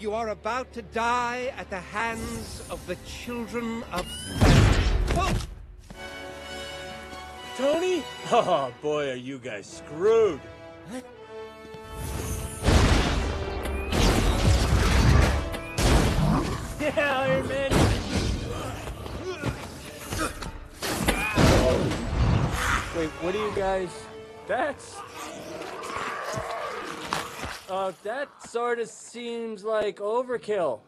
You are about to die at the hands of the children of oh! Tony? Oh boy, are you guys screwed. Yeah, Iron Man. Wait, what are you guys? That's. Uh, that sort of seems like overkill.